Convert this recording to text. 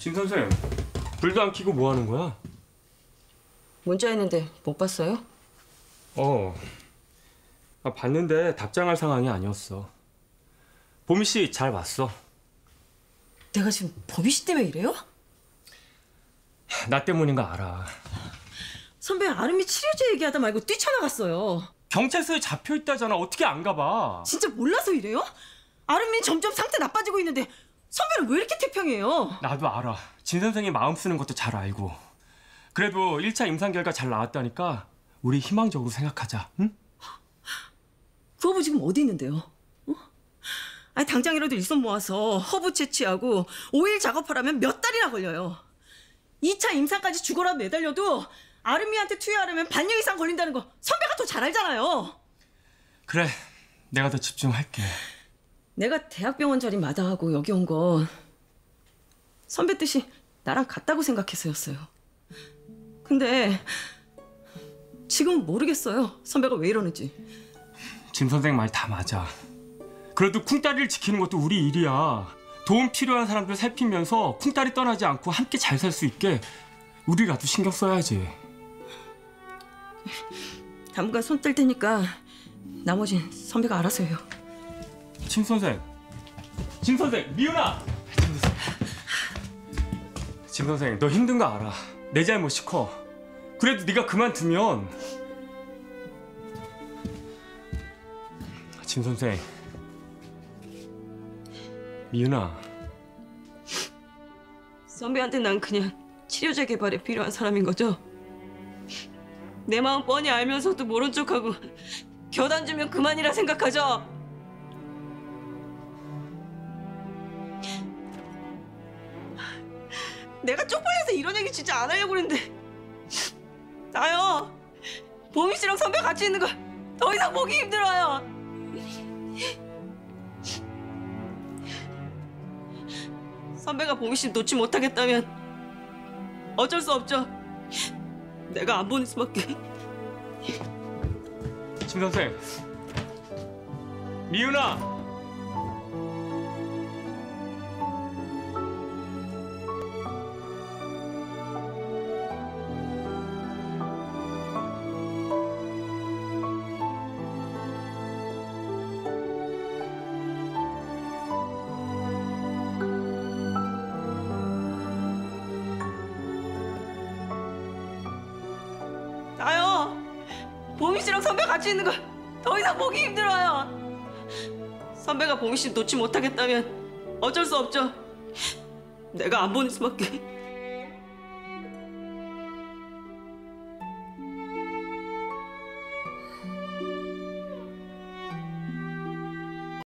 진 선생, 불도 안 켜고 뭐 하는 거야? 문자 했는데 못 봤어요? 어. 아, 봤는데 답장할 상황이 아니었어. 보미 씨 잘 왔어. 내가 지금 보미 씨 때문에 이래요? 나 때문인 거 알아. 선배 아름이 치료제 얘기하다 말고 뛰쳐나갔어요. 경찰서에 잡혀 있다잖아. 어떻게 안 가봐? 진짜 몰라서 이래요? 아름이 점점 상태 나빠지고 있는데 선배는 왜 이렇게 태평해요? 나도 알아. 진 선생이 마음 쓰는 것도 잘 알고. 그래도 1차 임상 결과 잘 나왔다니까 우리 희망적으로 생각하자. 응? 그 허브 지금 어디 있는데요? 어? 아니 당장이라도 일손 모아서 허브 채취하고 오일 작업하려면 몇 달이나 걸려요. 2차 임상까지 죽어라 매달려도 아름이한테 투여하려면 반년 이상 걸린다는 거 선배가 더 잘 알잖아요. 그래. 내가 더 집중할게. 내가 대학병원 자리 마다하고 여기 온 건 선배 뜻이 나랑 같다고 생각해서였어요. 근데 지금 모르겠어요. 선배가 왜 이러는지. 진 선생 말 다 맞아. 그래도 쿵따리를 지키는 것도 우리 일이야. 도움 필요한 사람들 살피면서 쿵따리 떠나지 않고 함께 잘 살 수 있게 우리라도 신경 써야지. 당분간 손 뗄 테니까 나머진 선배가 알아서 해요. 진 선생, 진 선생, 미윤아. 진 선생, 진 선생, 너 힘든 거 알아. 내 잘못이 커. 그래도 네가 그만두면 진 선생, 미윤아. 선배한테 난 그냥 치료제 개발에 필요한 사람인 거죠? 내 마음 뻔히 알면서도 모른 척하고 겨단 주면 그만이라 생각하죠? 내가 쪽팔려서 이런 얘기 진짜 안 하려고 그랬는데 나요 보미 씨랑 선배 같이 있는 거더 이상 보기 힘들어요 선배가 보미 씨 놓지 못하겠다면 어쩔 수 없죠. 내가 안 보낼 수밖에. 진 선생, 미윤아. 보미 씨랑 선배 같이 있는 거더 이상 보기 힘들어요. 선배가 보미 씨 놓지 못하겠다면 어쩔 수 없죠. 내가 안 보낼 수밖에.